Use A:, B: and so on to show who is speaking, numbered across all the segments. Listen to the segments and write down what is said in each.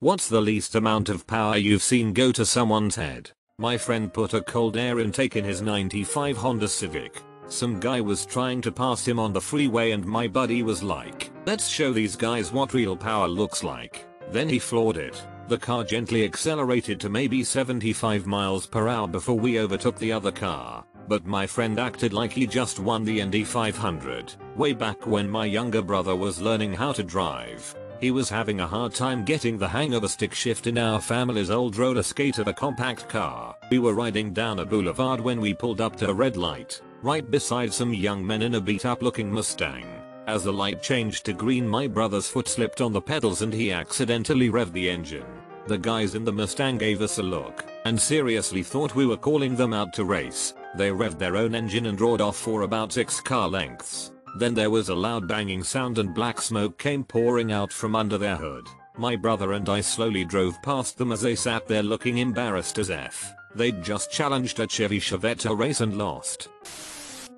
A: What's the least amount of power you've seen go to someone's head? My friend put a cold air intake in his 95 Honda Civic. Some guy was trying to pass him on the freeway and my buddy was like, let's show these guys what real power looks like. Then he floored it. The car gently accelerated to maybe 75 miles per hour before we overtook the other car. But my friend acted like he just won the Indy 500. Way back when my younger brother was learning how to drive. He was having a hard time getting the hang of a stick shift in our family's old roller skater a compact car. We were riding down a boulevard when we pulled up to a red light, right beside some young men in a beat up looking Mustang. As the light changed to green my brother's foot slipped on the pedals and he accidentally revved the engine. The guys in the Mustang gave us a look and seriously thought we were calling them out to race. They revved their own engine and roared off for about 6 car lengths. Then there was a loud banging sound and black smoke came pouring out from under their hood. My brother and I slowly drove past them as they sat there looking embarrassed as F. They'd just challenged a Chevy Chevette race and lost.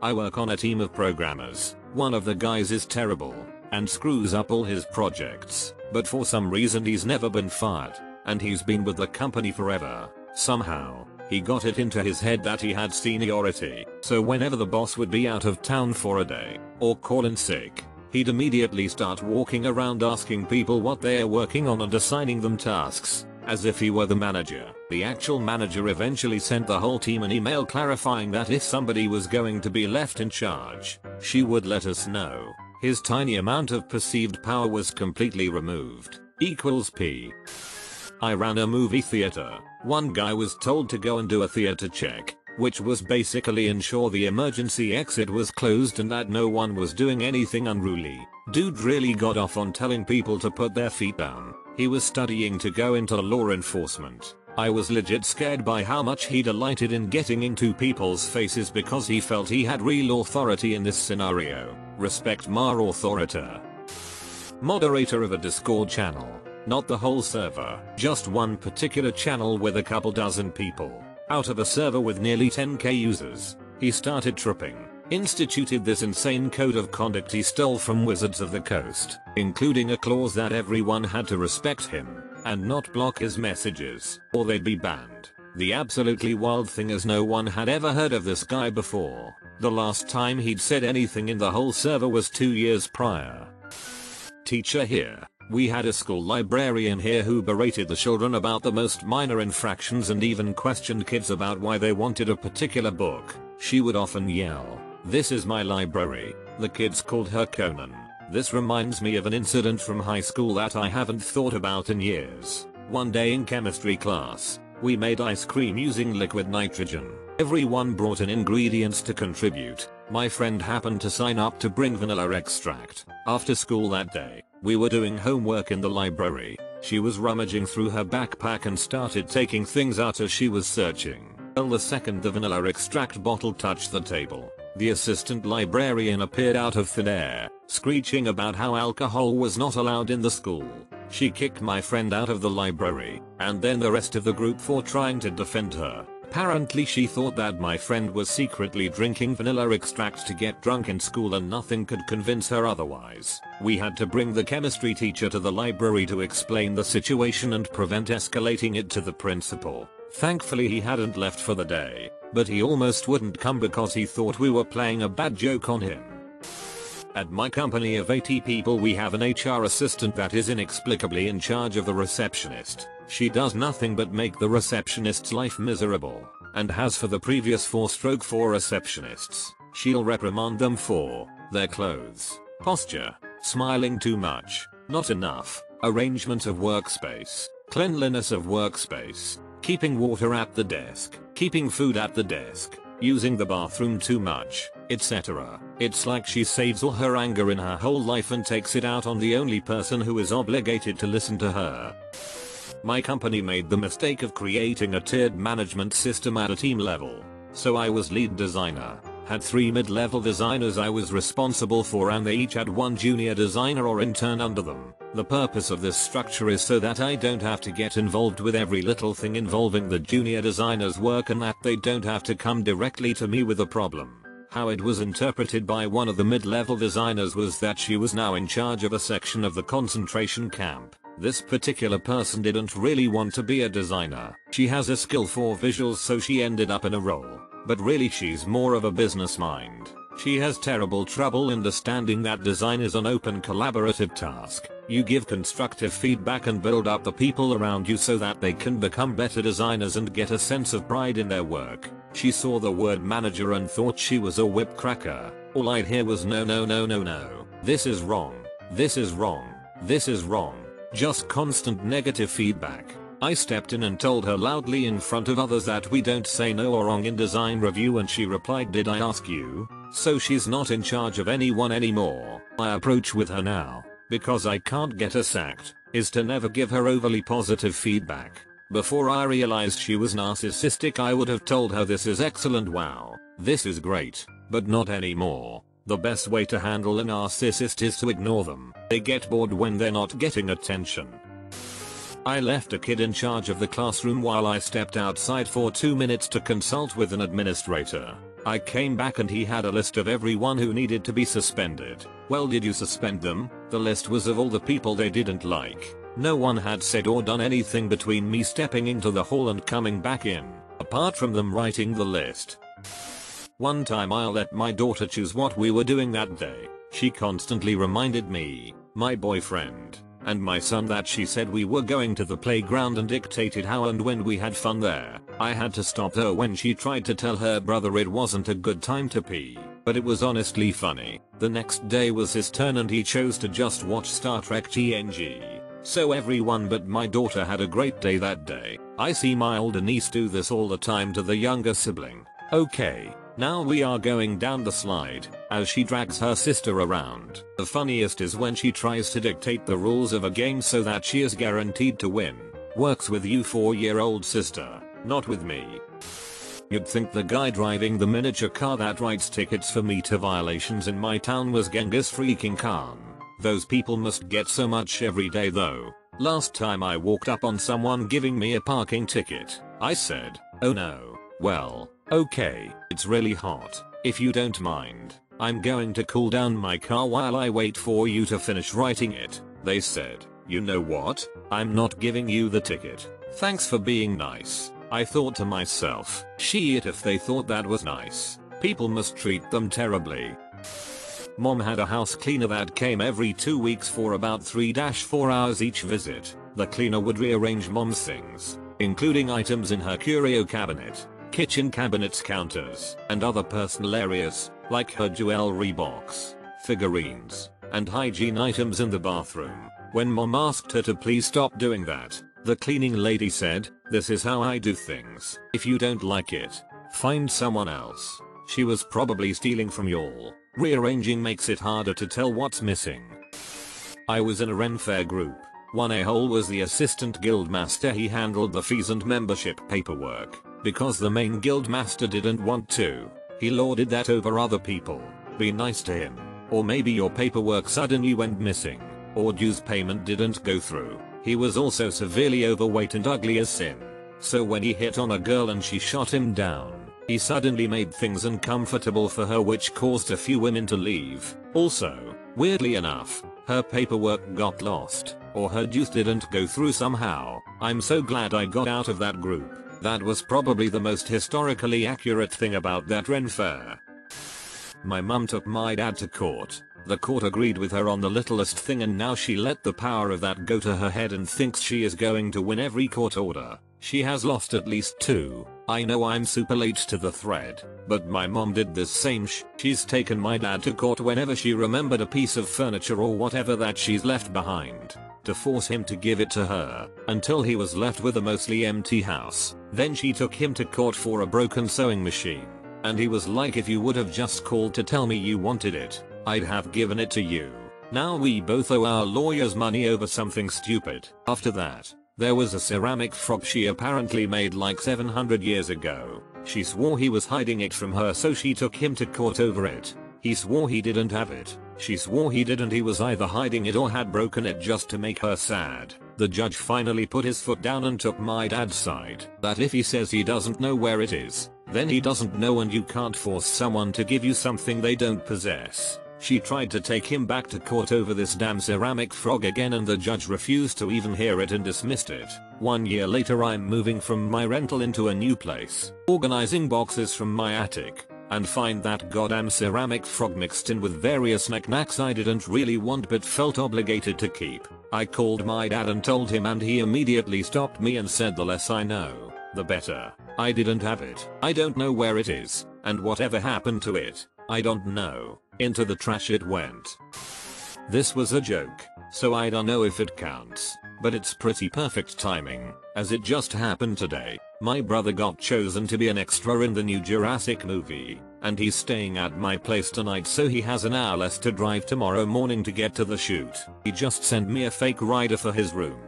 A: I work on a team of programmers. One of the guys is terrible and screws up all his projects, but for some reason he's never been fired and he's been with the company forever. Somehow, he got it into his head that he had seniority, so whenever the boss would be out of town for a day, or call in sick, he'd immediately start walking around asking people what they're working on and assigning them tasks, as if he were the manager. The actual manager eventually sent the whole team an email clarifying that if somebody was going to be left in charge, she would let us know. His tiny amount of perceived power was completely removed. Equals P. I ran a movie theater. One guy was told to go and do a theater check, which was basically ensure the emergency exit was closed and that no one was doing anything unruly. Dude really got off on telling people to put their feet down. He was studying to go into law enforcement. I was legit scared by how much he delighted in getting into people's faces because he felt he had real authority in this scenario. Respect Mar Authorita. Moderator of a Discord channel. Not the whole server, just one particular channel with a couple dozen people. Out of a server with nearly 10k users, he started tripping. Instituted this insane code of conduct he stole from Wizards of the Coast, including a clause that everyone had to respect him and not block his messages, or they'd be banned. The absolutely wild thing is no one had ever heard of this guy before. The last time he'd said anything in the whole server was two years prior. Teacher here. We had a school librarian here who berated the children about the most minor infractions and even questioned kids about why they wanted a particular book. She would often yell, this is my library. The kids called her Conan. This reminds me of an incident from high school that I haven't thought about in years. One day in chemistry class, we made ice cream using liquid nitrogen. Everyone brought in ingredients to contribute. My friend happened to sign up to bring vanilla extract. After school that day, we were doing homework in the library. She was rummaging through her backpack and started taking things out as she was searching. Well the second the vanilla extract bottle touched the table, the assistant librarian appeared out of thin air, screeching about how alcohol was not allowed in the school. She kicked my friend out of the library, and then the rest of the group for trying to defend her. Apparently she thought that my friend was secretly drinking vanilla extract to get drunk in school and nothing could convince her otherwise. We had to bring the chemistry teacher to the library to explain the situation and prevent escalating it to the principal. Thankfully he hadn't left for the day, but he almost wouldn't come because he thought we were playing a bad joke on him. At my company of 80 people we have an HR assistant that is inexplicably in charge of the receptionist. She does nothing but make the receptionist's life miserable, and has for the previous 4 stroke 4 receptionists. She'll reprimand them for their clothes, posture, smiling too much, not enough, arrangement of workspace, cleanliness of workspace, keeping water at the desk, keeping food at the desk, using the bathroom too much, etc. It's like she saves all her anger in her whole life and takes it out on the only person who is obligated to listen to her. My company made the mistake of creating a tiered management system at a team level. So I was lead designer, had three mid-level designers I was responsible for and they each had one junior designer or intern under them. The purpose of this structure is so that I don't have to get involved with every little thing involving the junior designer's work and that they don't have to come directly to me with a problem. How it was interpreted by one of the mid-level designers was that she was now in charge of a section of the concentration camp This particular person didn't really want to be a designer. She has a skill for visuals so she ended up in a role. But really she's more of a business mind. She has terrible trouble understanding that design is an open collaborative task. You give constructive feedback and build up the people around you so that they can become better designers and get a sense of pride in their work. She saw the word manager and thought she was a whipcracker. All I'd hear was no no no no no. This is wrong. This is wrong. This is wrong. Just constant negative feedback. I stepped in and told her loudly in front of others that we don't say no or wrong in design review and she replied did I ask you? So she's not in charge of anyone anymore. My approach with her now, because I can't get her sacked, is to never give her overly positive feedback. Before I realized she was narcissistic I would have told her this is excellent wow, this is great, but not anymore. The best way to handle a narcissist is to ignore them. They get bored when they're not getting attention. I left a kid in charge of the classroom while I stepped outside for 2 minutes to consult with an administrator. I came back and he had a list of everyone who needed to be suspended. Well did you suspend them? The list was of all the people they didn't like. No one had said or done anything between me stepping into the hall and coming back in, apart from them writing the list. One time I let my daughter choose what we were doing that day. She constantly reminded me, my boyfriend, and my son that she said we were going to the playground and dictated how and when we had fun there. I had to stop her when she tried to tell her brother it wasn't a good time to pee, but it was honestly funny. The next day was his turn and he chose to just watch Star Trek TNG. So everyone but my daughter had a great day that day. I see my older niece do this all the time to the younger sibling. Okay, now we are going down the slide, as she drags her sister around. The funniest is when she tries to dictate the rules of a game so that she is guaranteed to win. Works with you 4 year old sister, not with me. You'd think the guy driving the miniature car that writes tickets for meter violations in my town was Genghis freaking Khan. Those people must get so much every day though. Last time I walked up on someone giving me a parking ticket, I said, oh no, well, okay, it's really hot, if you don't mind, I'm going to cool down my car while I wait for you to finish writing it. They said, you know what, I'm not giving you the ticket. Thanks for being nice. I thought to myself, shit if they thought that was nice. People must treat them terribly. Mom had a house cleaner that came every 2 weeks for about 3-4 hours each visit. The cleaner would rearrange mom's things, including items in her curio cabinet, kitchen cabinets counters, and other personal areas, like her jewelry box, figurines, and hygiene items in the bathroom. When mom asked her to please stop doing that, the cleaning lady said, this is how I do things. If you don't like it, find someone else. She was probably stealing from y'all. Rearranging makes it harder to tell what's missing. I was in a Ren Fair group. One a-hole was the assistant guild master he handled the fees and membership paperwork. Because the main guild master didn't want to, he lorded that over other people. Be nice to him. Or maybe your paperwork suddenly went missing. Or dues payment didn't go through. He was also severely overweight and ugly as sin. So when he hit on a girl and she shot him down, he suddenly made things uncomfortable for her which caused a few women to leave. Also, weirdly enough, her paperwork got lost, or her dues didn't go through somehow. I'm so glad I got out of that group. That was probably the most historically accurate thing about that Ren Fair. My mum took my dad to court. The court agreed with her on the littlest thing and now she let the power of that go to her head and thinks she is going to win every court order. She has lost at least two. I know I'm super late to the thread, but my mom did this same sh. She's taken my dad to court whenever she remembered a piece of furniture or whatever that she's left behind, to force him to give it to her, until he was left with a mostly empty house. Then she took him to court for a broken sewing machine, and he was like if you would have just called to tell me you wanted it, I'd have given it to you. Now we both owe our lawyers money over something stupid. After that, there was a ceramic frog she apparently made like 700 years ago. She swore he was hiding it from her so she took him to court over it. He swore he didn't have it. She swore he didn't he was either hiding it or had broken it just to make her sad. The judge finally put his foot down and took my dad's side. That if he says he doesn't know where it is, then he doesn't know and you can't force someone to give you something they don't possess. She tried to take him back to court over this damn ceramic frog again and the judge refused to even hear it and dismissed it. One year later I'm moving from my rental into a new place, organizing boxes from my attic, and find that goddamn ceramic frog mixed in with various knickknacks I didn't really want but felt obligated to keep. I called my dad and told him and he immediately stopped me and said the less I know, the better. I didn't have it. I don't know where it is, and whatever happened to it, I don't know. Into the trash it went. This was a joke, so I don't know if it counts, but it's pretty perfect timing, as it just happened today. My brother got chosen to be an extra in the new Jurassic movie, and he's staying at my place tonight so he has an hour less to drive tomorrow morning to get to the shoot. He just sent me a fake rider for his room.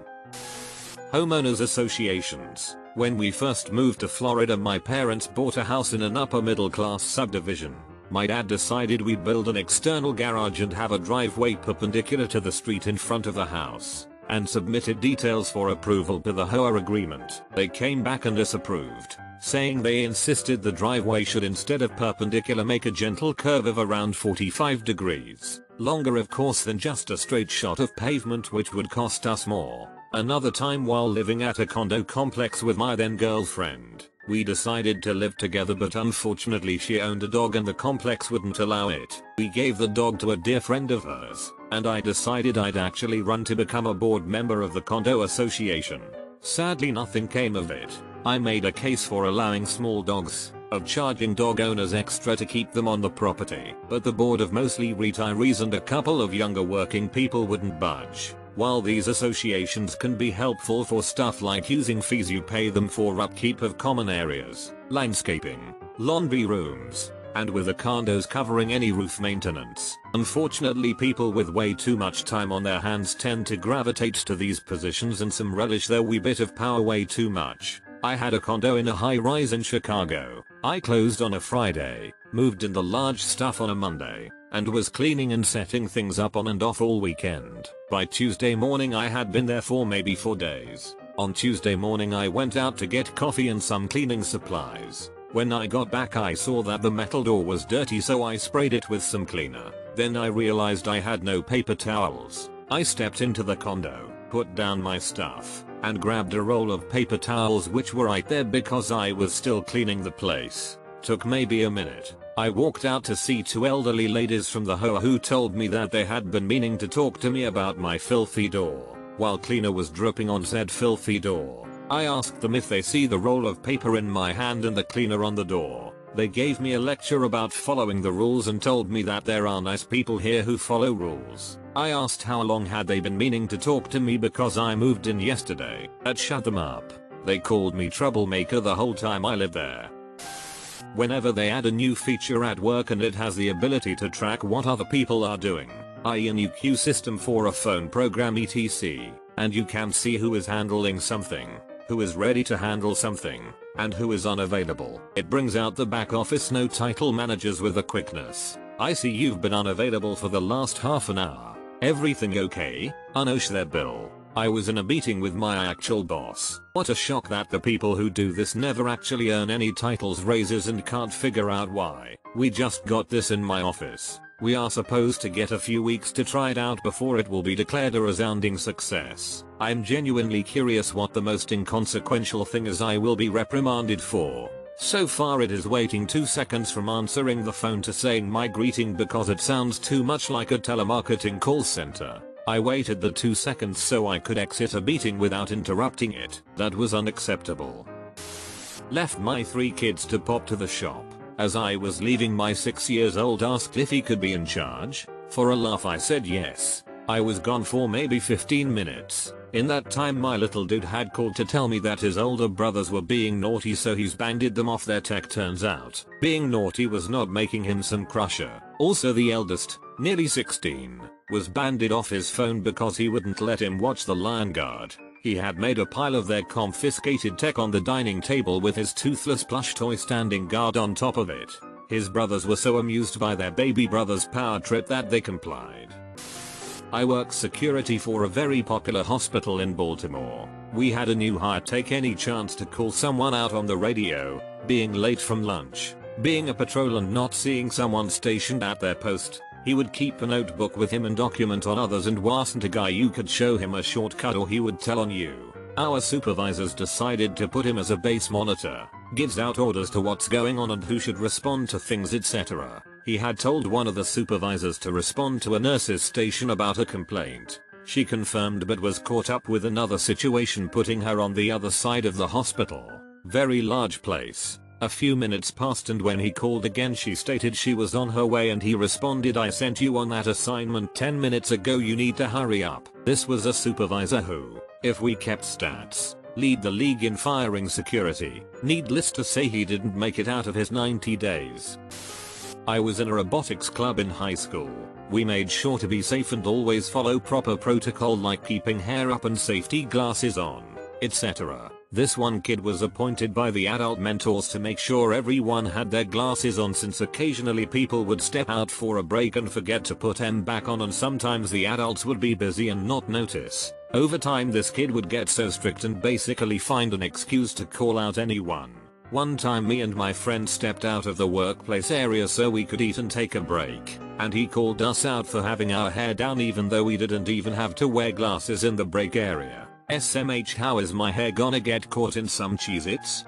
A: Homeowners associations. When we first moved to Florida my parents bought a house in an upper middle class subdivision my dad decided we'd build an external garage and have a driveway perpendicular to the street in front of the house, and submitted details for approval to the HOA agreement. They came back and disapproved, saying they insisted the driveway should instead of perpendicular make a gentle curve of around 45 degrees, longer of course than just a straight shot of pavement which would cost us more. Another time while living at a condo complex with my then girlfriend, we decided to live together but unfortunately she owned a dog and the complex wouldn't allow it. We gave the dog to a dear friend of hers, and I decided I'd actually run to become a board member of the condo association. Sadly nothing came of it. I made a case for allowing small dogs, of charging dog owners extra to keep them on the property, but the board of mostly retirees and a couple of younger working people wouldn't budge. While these associations can be helpful for stuff like using fees you pay them for upkeep of common areas, landscaping, laundry rooms, and with the condos covering any roof maintenance. Unfortunately people with way too much time on their hands tend to gravitate to these positions and some relish their wee bit of power way too much. I had a condo in a high rise in Chicago. I closed on a Friday, moved in the large stuff on a Monday, and was cleaning and setting things up on and off all weekend. By Tuesday morning I had been there for maybe 4 days. On Tuesday morning I went out to get coffee and some cleaning supplies. When I got back I saw that the metal door was dirty so I sprayed it with some cleaner. Then I realized I had no paper towels. I stepped into the condo, put down my stuff, and grabbed a roll of paper towels which were right there because I was still cleaning the place. Took maybe a minute, I walked out to see two elderly ladies from the HOA who told me that they had been meaning to talk to me about my filthy door. While cleaner was dripping on said filthy door, I asked them if they see the roll of paper in my hand and the cleaner on the door. They gave me a lecture about following the rules and told me that there are nice people here who follow rules. I asked how long had they been meaning to talk to me because I moved in yesterday. That shut them up. They called me troublemaker the whole time I lived there. Whenever they add a new feature at work and it has the ability to track what other people are doing, i.e. new queue system for a phone program etc, and you can see who is handling something, who is ready to handle something, and who is unavailable. It brings out the back office no title managers with a quickness. I see you've been unavailable for the last half an hour. Everything okay? Unosh their bill. I was in a meeting with my actual boss. What a shock that the people who do this never actually earn any titles raises and can't figure out why. We just got this in my office. We are supposed to get a few weeks to try it out before it will be declared a resounding success. I'm genuinely curious what the most inconsequential thing is I will be reprimanded for. So far it is waiting 2 seconds from answering the phone to saying my greeting because it sounds too much like a telemarketing call center. I waited the 2 seconds so I could exit a meeting without interrupting it. That was unacceptable. Left my 3 kids to pop to the shop. As I was leaving my 6 years old asked if he could be in charge. For a laugh I said yes. I was gone for maybe 15 minutes. In that time my little dude had called to tell me that his older brothers were being naughty so he's banded them off their tech turns out. Being naughty was not making him some crusher. Also the eldest, nearly 16, was banded off his phone because he wouldn't let him watch the Lion Guard. He had made a pile of their confiscated tech on the dining table with his toothless plush toy standing guard on top of it. His brothers were so amused by their baby brother's power trip that they complied. I work security for a very popular hospital in Baltimore. We had a new hire take any chance to call someone out on the radio, being late from lunch, being a patrol and not seeing someone stationed at their post, He would keep a notebook with him and document on others and wasn't a guy you could show him a shortcut or he would tell on you. Our supervisors decided to put him as a base monitor, gives out orders to what's going on and who should respond to things etc. He had told one of the supervisors to respond to a nurse's station about a complaint. She confirmed but was caught up with another situation putting her on the other side of the hospital. Very large place. A few minutes passed and when he called again she stated she was on her way and he responded I sent you on that assignment 10 minutes ago you need to hurry up. This was a supervisor who, if we kept stats, lead the league in firing security. Needless to say he didn't make it out of his 90 days. I was in a robotics club in high school. We made sure to be safe and always follow proper protocol like keeping hair up and safety glasses on, etc. This one kid was appointed by the adult mentors to make sure everyone had their glasses on since occasionally people would step out for a break and forget to put them back on and sometimes the adults would be busy and not notice. Over time this kid would get so strict and basically find an excuse to call out anyone. One time me and my friend stepped out of the workplace area so we could eat and take a break, and he called us out for having our hair down even though we didn't even have to wear glasses in the break area. SMH how is my hair gonna get caught in some Cheez-Its?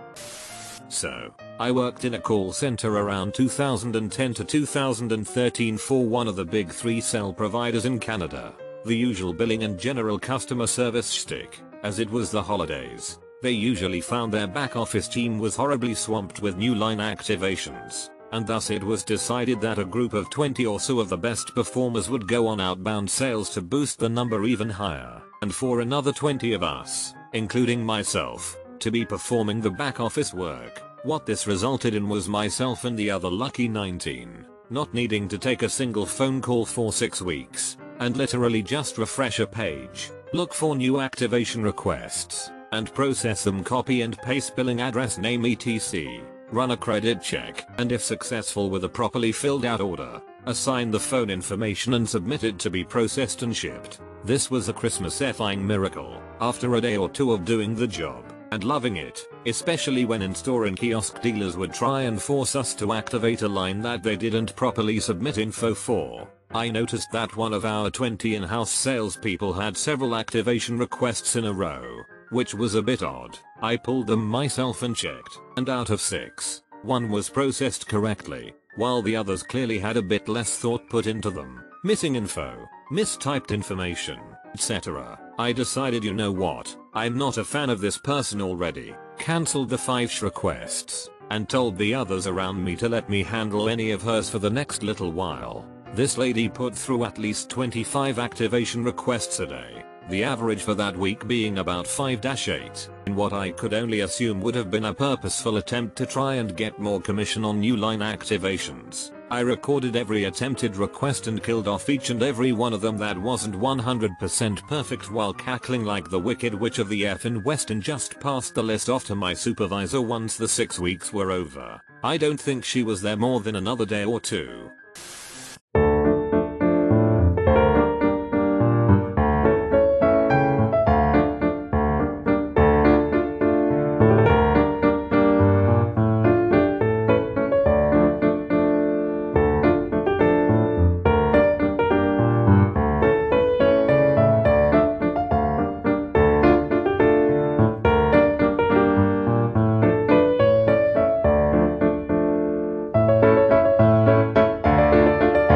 A: So, I worked in a call center around 2010 to 2013 for one of the big three cell providers in Canada. The usual billing and general customer service shtick, as it was the holidays. They usually found their back office team was horribly swamped with new line activations, and thus it was decided that a group of 20 or so of the best performers would go on outbound sales to boost the number even higher, and for another 20 of us, including myself, to be performing the back office work. What this resulted in was myself and the other lucky 19, not needing to take a single phone call for 6 weeks, and literally just refresh a page, look for new activation requests, and process them copy and paste billing address name etc. Run a credit check and if successful with a properly filled out order, assign the phone information and submit it to be processed and shipped. This was a Christmas effing miracle after a day or two of doing the job and loving it, especially when in-store and kiosk dealers would try and force us to activate a line that they didn't properly submit info for. I noticed that one of our 20 in-house salespeople had several activation requests in a row, which was a bit odd. I pulled them myself and checked, and out of 6, one was processed correctly, while the others clearly had a bit less thought put into them. Missing info, mistyped information, etc. I decided you know what, I'm not a fan of this person already, cancelled the 5 sh requests, and told the others around me to let me handle any of hers for the next little while. This lady put through at least 25 activation requests a day, the average for that week being about 5-8, in what I could only assume would have been a purposeful attempt to try and get more commission on new line activations. I recorded every attempted request and killed off each and every one of them that wasn't 100% perfect while cackling like the wicked witch of the F in West and just passed the list off to my supervisor once the 6 weeks were over. I don't think she was there more than another day or two.